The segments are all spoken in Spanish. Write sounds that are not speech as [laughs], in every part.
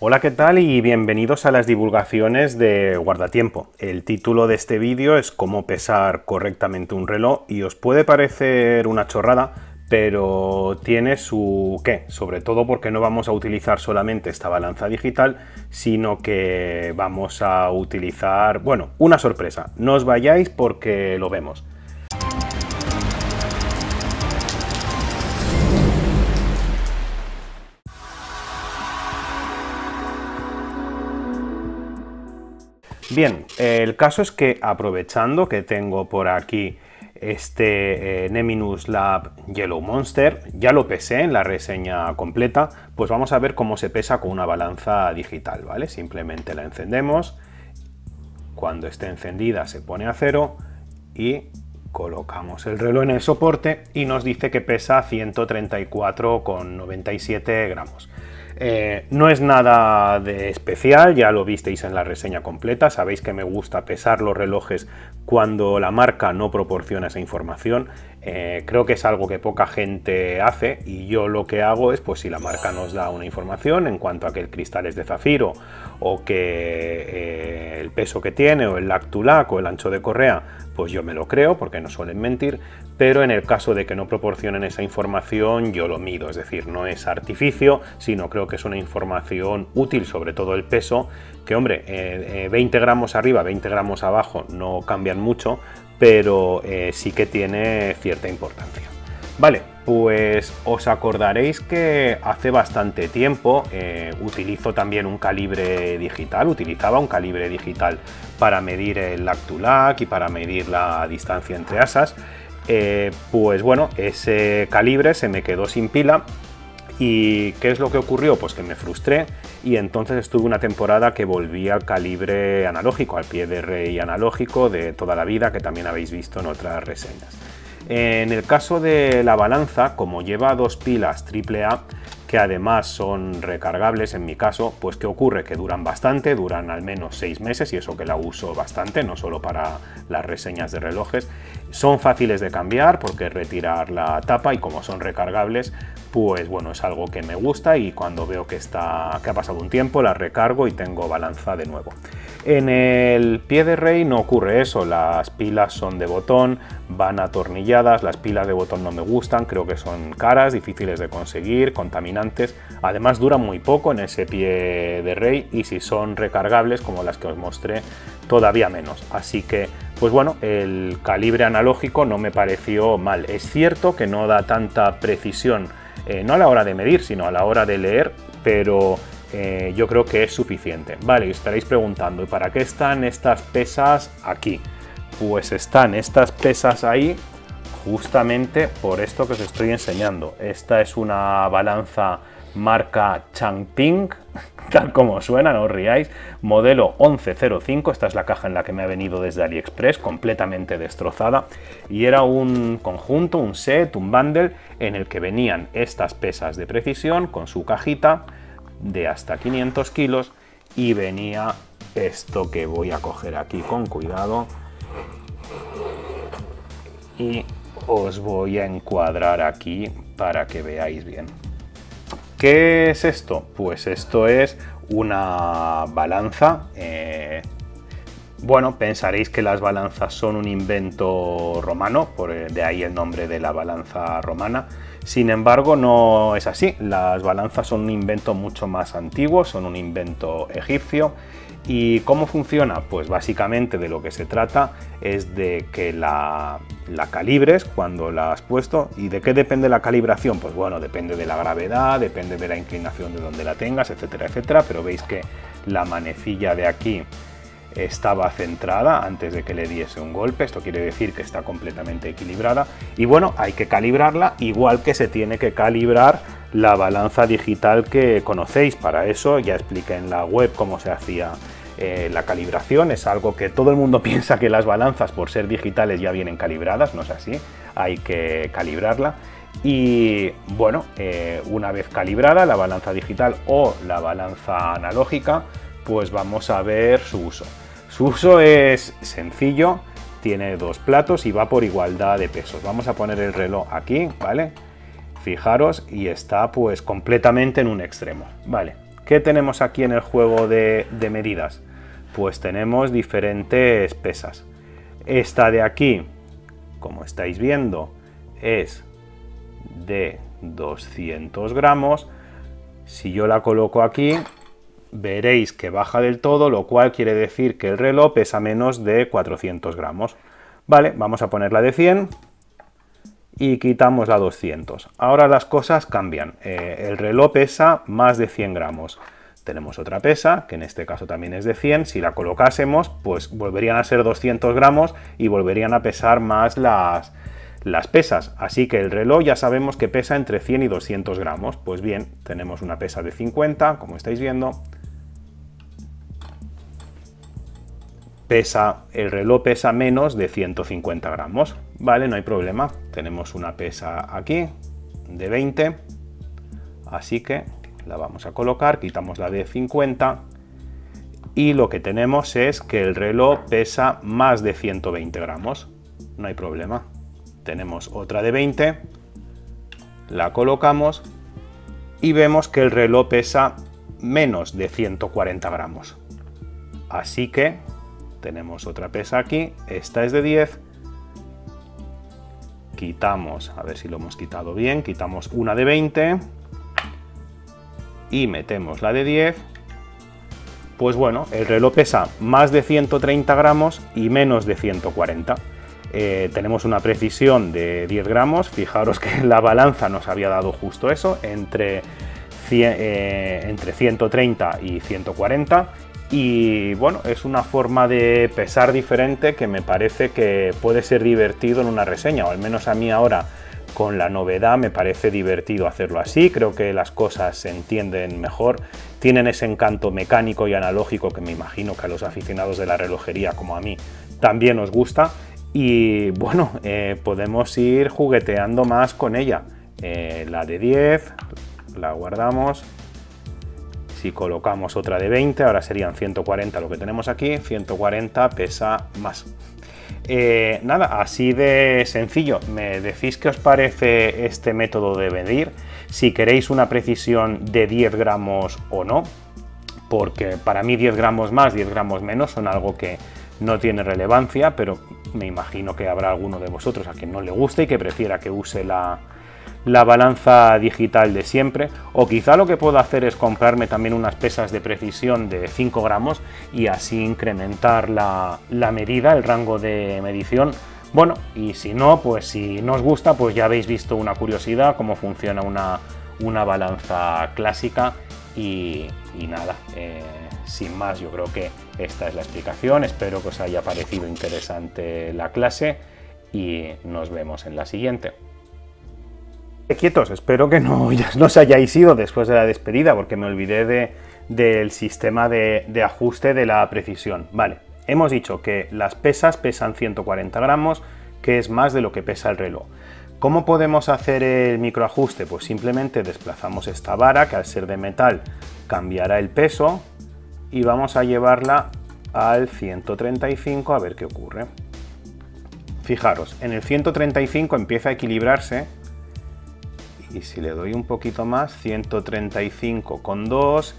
Hola, ¿qué tal? Y bienvenidos a las divulgaciones de Guardatiempo. El título de este vídeo es cómo pesar correctamente un reloj y os puede parecer una chorrada, pero tiene su qué, sobre todo porque no vamos a utilizar solamente esta balanza digital, sino que vamos a utilizar, bueno, una sorpresa. No os vayáis porque lo vemos. Bien, el caso es que aprovechando que tengo por aquí este eh, Neminus Lab Yellow Monster, ya lo pesé en la reseña completa, pues vamos a ver cómo se pesa con una balanza digital, ¿vale? Simplemente la encendemos, cuando esté encendida se pone a cero y colocamos el reloj en el soporte y nos dice que pesa 134,97 gramos. Eh, no es nada de especial, ya lo visteis en la reseña completa, sabéis que me gusta pesar los relojes cuando la marca no proporciona esa información. Eh, creo que es algo que poca gente hace y yo lo que hago es, pues si la marca nos da una información en cuanto a que el cristal es de zafiro o que eh, el peso que tiene o el lactulac o el ancho de correa, pues yo me lo creo porque no suelen mentir, pero en el caso de que no proporcionen esa información yo lo mido, es decir, no es artificio, sino creo que es una información útil, sobre todo el peso, que hombre, 20 eh, eh, gramos arriba, 20 gramos abajo no cambian mucho, pero eh, sí que tiene cierta importancia. Vale, pues os acordaréis que hace bastante tiempo utilizo también un calibre digital, utilizaba un calibre digital para medir el lactulac y para medir la distancia entre asas. Pues bueno, ese calibre se me quedó sin pila ¿Y qué es lo que ocurrió? Pues que me frustré y entonces estuve una temporada que volví al calibre analógico, al pie de rey analógico de toda la vida, que también habéis visto en otras reseñas. En el caso de la balanza, como lleva dos pilas AAA, que además son recargables en mi caso, pues ¿qué ocurre? Que duran bastante, duran al menos seis meses y eso que la uso bastante, no solo para las reseñas de relojes. Son fáciles de cambiar porque retirar la tapa y como son recargables, pues bueno, es algo que me gusta y cuando veo que, está, que ha pasado un tiempo la recargo y tengo balanza de nuevo. En el pie de rey no ocurre eso, las pilas son de botón, van atornilladas, las pilas de botón no me gustan, creo que son caras, difíciles de conseguir, contaminantes, además duran muy poco en ese pie de rey y si son recargables como las que os mostré, todavía menos. Así que, pues bueno, el calibre analógico no me pareció mal. Es cierto que no da tanta precisión, eh, no a la hora de medir, sino a la hora de leer, pero eh, yo creo que es suficiente. Vale, y estaréis preguntando, ¿y para qué están estas pesas aquí? Pues están estas pesas ahí justamente por esto que os estoy enseñando. Esta es una balanza marca Changping, [laughs] tal como suena, no os riáis, modelo 1105, esta es la caja en la que me ha venido desde AliExpress, completamente destrozada, y era un conjunto, un set, un bundle, en el que venían estas pesas de precisión con su cajita, de hasta 500 kilos y venía esto que voy a coger aquí con cuidado y os voy a encuadrar aquí para que veáis bien. ¿Qué es esto? Pues esto es una balanza. Eh, bueno, pensaréis que las balanzas son un invento romano, por, de ahí el nombre de la balanza romana. Sin embargo, no es así. Las balanzas son un invento mucho más antiguo, son un invento egipcio. ¿Y cómo funciona? Pues básicamente de lo que se trata es de que la, calibres cuando la has puesto. ¿Y de qué depende la calibración? Pues bueno, depende de la gravedad, depende de la inclinación de donde la tengas, etcétera, etcétera. Pero veis que la manecilla de aquí estaba centrada antes de que le diese un golpe, esto quiere decir que está completamente equilibrada y bueno, hay que calibrarla igual que se tiene que calibrar la balanza digital que conocéis, para eso ya expliqué en la web cómo se hacía eh, la calibración, es algo que todo el mundo [laughs] piensa que las balanzas por ser digitales ya vienen calibradas, no es así, hay que calibrarla y bueno, eh, una vez calibrada la balanza digital o la balanza analógica, pues vamos a ver su uso. Su uso es sencillo, tiene dos platos y va por igualdad de pesos. Vamos a poner el reloj aquí, ¿vale? Fijaros, y está pues completamente en un extremo, ¿vale? ¿Qué tenemos aquí en el juego de, de medidas? Pues tenemos diferentes pesas. Esta de aquí, como estáis viendo, es de 200 gramos. Si yo la coloco aquí, veréis que baja del todo, lo cual quiere decir que el reloj pesa menos de 400 gramos. Vale, vamos a ponerla de 100 y quitamos la 200. Ahora las cosas cambian. Eh, el reloj pesa más de 100 gramos. Tenemos otra pesa, que en este caso también es de 100. Si la colocásemos, pues volverían a ser 200 gramos y volverían a pesar más las, las pesas. Así que el reloj ya sabemos que pesa entre 100 y 200 gramos. Pues bien, tenemos una pesa de 50, como estáis viendo. Pesa, el reloj pesa menos de 150 gramos. Vale, no hay problema. Tenemos una pesa aquí de 20. Así que la vamos a colocar, quitamos la de 50 y lo que tenemos es que el reloj pesa más de 120 gramos. No hay problema. Tenemos otra de 20, la colocamos y vemos que el reloj pesa menos de 140 gramos. Así que tenemos otra pesa aquí, esta es de 10 quitamos, a ver si lo hemos quitado bien, quitamos una de 20 y metemos la de 10, pues bueno, el reloj pesa más de 130 gramos y menos de 140. Eh, tenemos una precisión de 10 gramos, fijaros que la balanza nos había dado justo eso, entre, eh, entre 130 y 140 y bueno, es una forma de pesar diferente que me parece que puede ser divertido en una reseña, o al menos a mí ahora con la novedad me parece divertido hacerlo así, creo que las cosas se entienden mejor, tienen ese encanto mecánico y analógico que me imagino que a los aficionados de la relojería como a mí también nos gusta y bueno, eh, podemos ir jugueteando más con ella. Eh, la de 10, la guardamos, si colocamos otra de 20, ahora serían 140 lo que tenemos aquí, 140 pesa más. Eh, nada, así de sencillo. Me decís qué os parece este método de medir, si queréis una precisión de 10 gramos o no, porque para mí 10 gramos más, 10 gramos menos son algo que no tiene relevancia, pero me imagino que habrá alguno de vosotros a quien no le guste y que prefiera que use la, la balanza digital de siempre o quizá lo que puedo hacer es comprarme también unas pesas de precisión de 5 gramos y así incrementar la, medida, el rango de medición bueno, y si no, pues si no os gusta, pues ya habéis visto una curiosidad, cómo funciona una, una balanza clásica y, nada, eh, sin más, yo creo que esta es la explicación, espero que os haya parecido interesante la clase y nos vemos en la siguiente. Quietos, espero que no, [laughs] no os hayáis ido después de la despedida, porque me olvidé del sistema de, ajuste de la precisión. Vale, hemos dicho que las pesas pesan 140 gramos, que es más de lo que pesa el reloj. ¿Cómo podemos hacer el microajuste? Pues simplemente desplazamos esta vara, que al ser de metal cambiará el peso, y vamos a llevarla al 135 a ver qué ocurre. Fijaros, en el 135 empieza a equilibrarse y si le doy un poquito más, 135,2,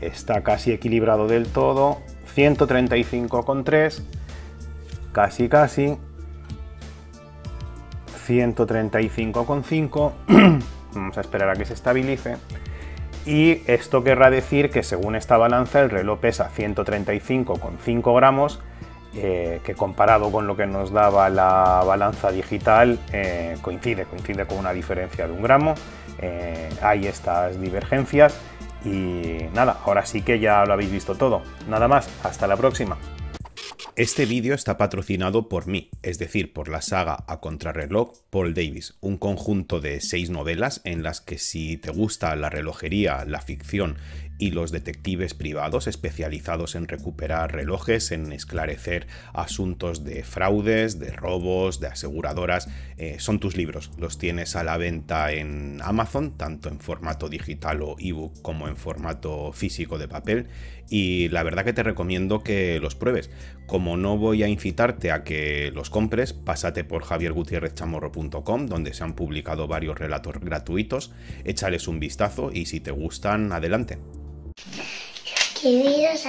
está casi equilibrado del todo, 135,3, casi casi, 135,5, [clears throat] vamos a esperar a que se estabilice, y esto querrá decir que según esta balanza el reloj pesa 135,5 gramos, eh, que comparado con lo que nos daba la balanza digital eh, coincide, coincide con una diferencia de un gramo. Eh, hay estas divergencias y nada, ahora sí que ya lo habéis visto todo. Nada más, hasta la próxima. Este vídeo está patrocinado por mí, es decir, por la saga A Contrarreloj Paul Davis, un conjunto de seis novelas en las que si te gusta la relojería, la ficción y los detectives privados especializados en recuperar relojes, en esclarecer asuntos de fraudes, de robos, de aseguradoras. Eh, son tus libros, los tienes a la venta en Amazon, tanto en formato digital o ebook como en formato físico de papel. Y la verdad que te recomiendo que los pruebes. Como no voy a incitarte a que los compres, pásate por javiergutierrezchamorro.com, donde se han publicado varios relatos gratuitos, échales un vistazo y si te gustan, adelante. Queridos,